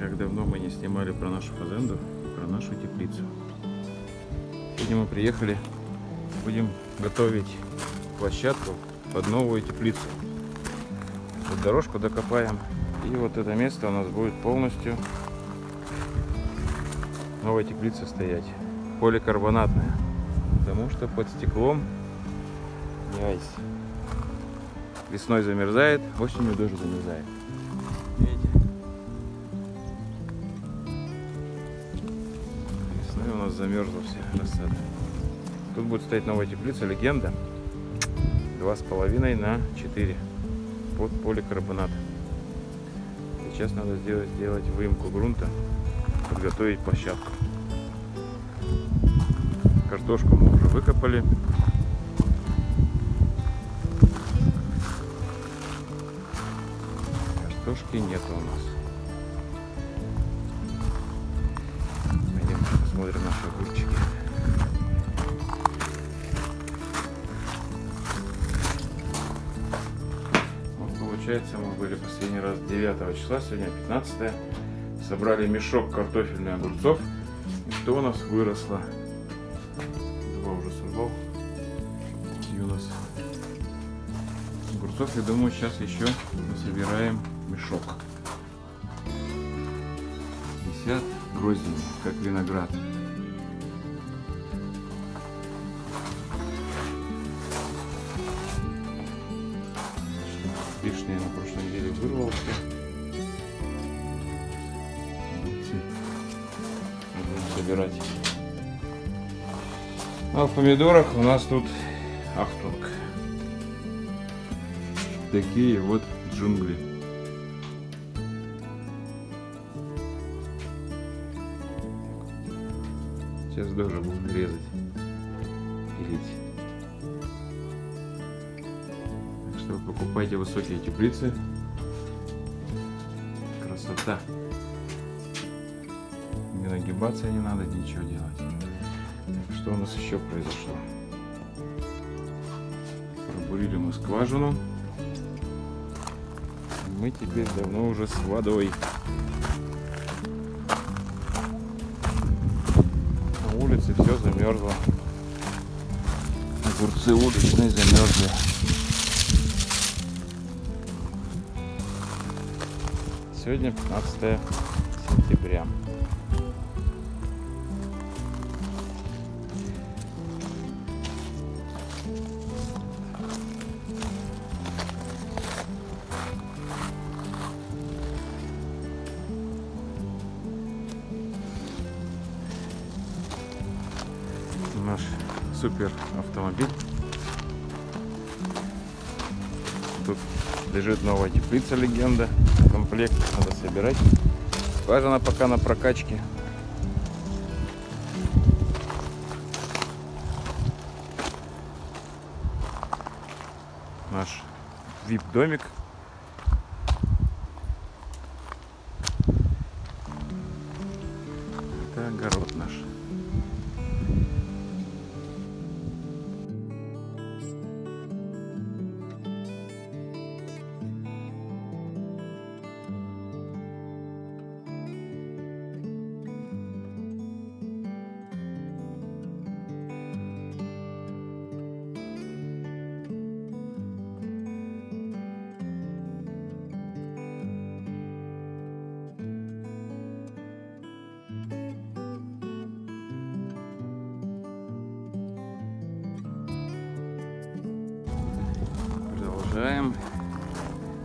Как давно мы не снимали про нашу фазенду, про нашу теплицу. Сегодня мы приехали, будем готовить площадку под новую теплицу. Вот дорожку докопаем. И вот это место у нас будет полностью новая теплица стоять. Поликарбонатная. Потому что под стеклом не айс. Весной замерзает, осенью тоже замерзает. Весной у нас замерзла вся рассада. Тут будет стоять новая теплица, легенда. Два с половиной на 4 под поликарбонат. Сейчас надо сделать, сделать выемку грунта, подготовить площадку. Картошку мы уже выкопали. Картошки нету у нас. Посмотрим наши огурчики. Вот получается, мы были последний раз 9 числа, сегодня 15 Собрали мешок картофельных огурцов. Что у нас выросло? Два уже сорвал. И у нас огурцов, я думаю, сейчас еще собираем мешок. Висят гроздями, как виноград. Лишнее на прошлой неделе вырвал все. Огурцы. Будем собирать. А в помидорах у нас тут ахтунг. Такие вот джунгли. Сейчас тоже будем резать, пилить. Так что покупайте высокие теплицы. Красота. Не нагибаться не надо, ничего делать. Что у нас еще произошло? Пробурили мы скважину. Мы теперь давно уже с водой. Улице все замерзло. Огурцы уличные замерзли. Сегодня 15 сентября. Наш супер автомобиль. Тут лежит новая теплица легенда. Комплект надо собирать. Скважина пока на прокачке. Наш вип-домик.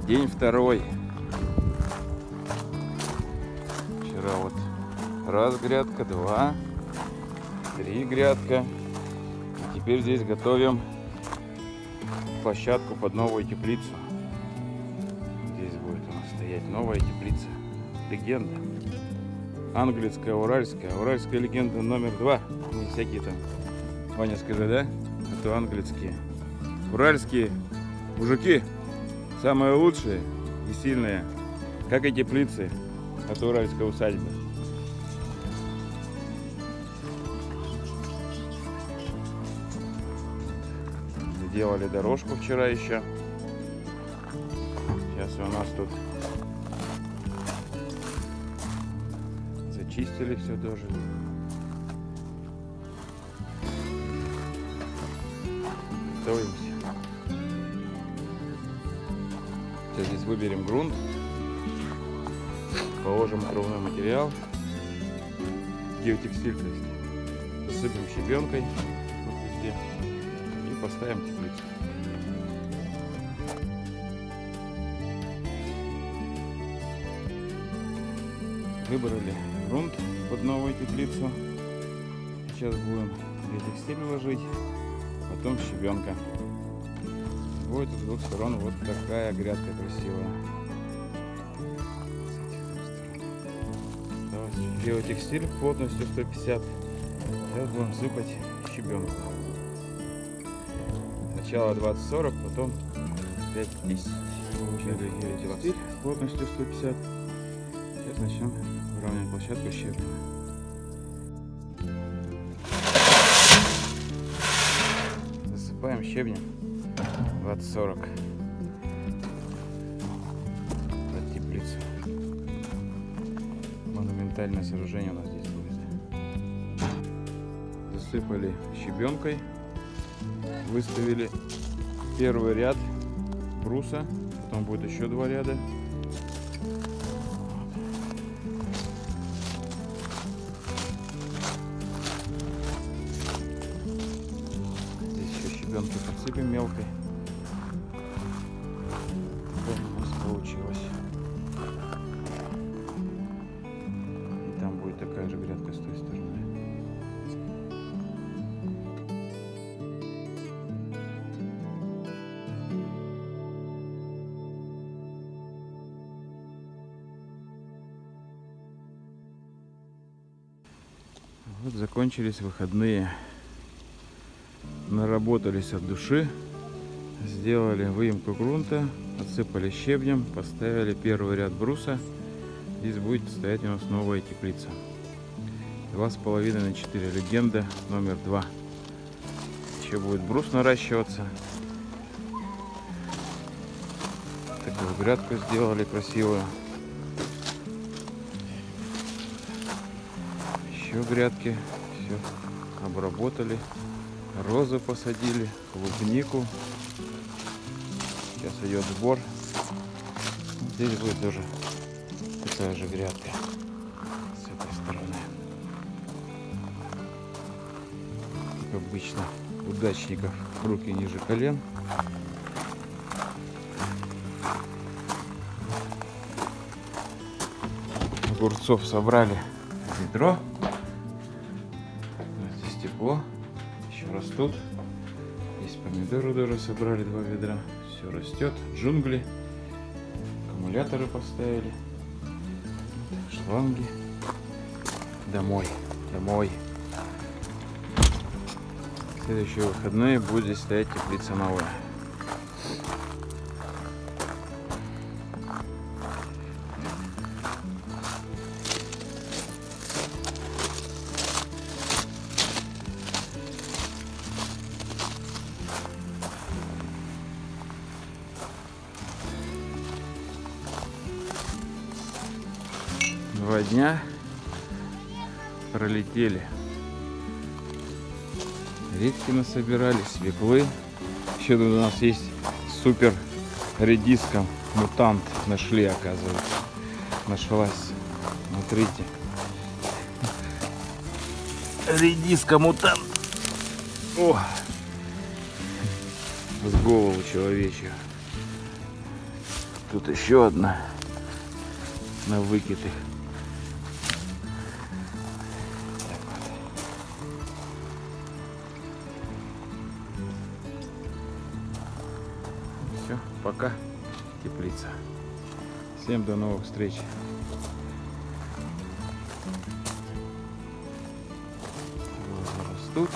День второй. Вчера вот раз грядка, два, три грядка. И теперь здесь готовим площадку под новую теплицу. Здесь будет у нас стоять новая теплица. Легенда. Английская, уральская. Уральская легенда номер два. Не всякие там. Ваня, скажи, да? Это английские. Уральские Мужики самые лучшие и сильные, как и теплицы от Уральской усадьбы. Сделали дорожку вчера еще. Сейчас у нас тут Почистили все тоже. Готовимся. Сейчас здесь выберем грунт, положим кровной материал, геотекстиль, то есть, засыпем щебенкой вот везде и поставим теплицу. Выбрали грунт под новую теплицу. Сейчас будем геотекстиль ложить, потом щебенка. Будет с двух сторон вот такая грядка красивая. Геотекстиль плотностью 150. Сейчас будем сыпать щебенку. Сначала 20-40, потом 5-10. Получили геотекстиль плотностью 150. Сейчас начнем выравнивать площадку щебнем. Засыпаем щебнем 20-40 под теплицу. Монументальное сооружение у нас здесь будет. Засыпали щебенкой, выставили первый ряд бруса, потом будет еще два ряда. Подсыпем мелкой. Нас получилось. И там будет такая же грядка с той стороны. Вот закончились выходные. Наработались от души. Сделали выемку грунта, отсыпали щебнем, поставили первый ряд бруса. Здесь будет стоять у нас новая теплица. Два с половиной на 4 легенда номер два. Еще будет брус наращиваться. Такую грядку сделали красивую. Еще грядки. Все обработали. Розы посадили, клубнику. Сейчас идет сбор. Здесь будет тоже такая же грядка с этой стороны. Как обычно, удачников руки ниже колен. Огурцов собрали ведро. Здесь тепло, растут. Здесь помидоры тоже собрали два ведра. Все растет. Джунгли. Аккумуляторы поставили. Шланги. Домой. Домой. В следующие выходные будет здесь стоять теплица новая. Два дня пролетели. Редьки насобирали, свеклы. Еще тут у нас есть супер редиска. Мутант нашли, оказывается. Нашлась. Смотрите. Редиска мутант. О! С голову человечью. Тут еще одна на выкидых. Так пока, теплица. Всем до новых встреч. Растут.